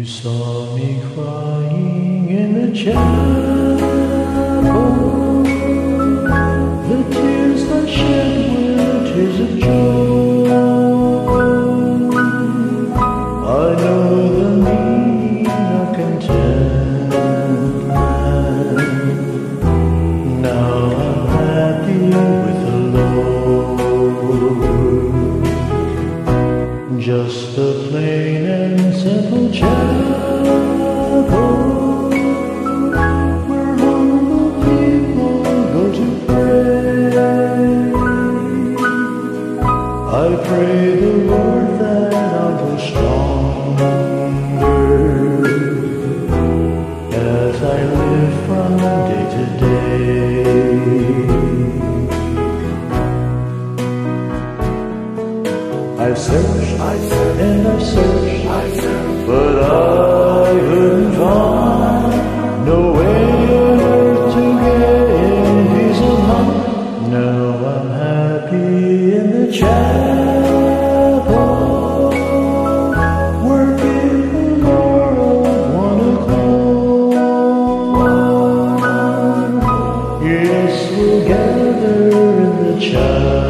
You saw me crying in the chapel. Plain and simple chapel where humble people go to pray. I pray the Lord that I'll grow stronger as I live from day to day. I've searched, I searched, and I searched, but I couldn't find nowhere to get peace of mind. Now I'm happy in the chapel where people are one accord. Yes, we'll gather in the chapel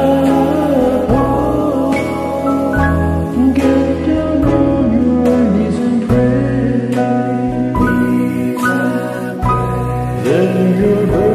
your grace.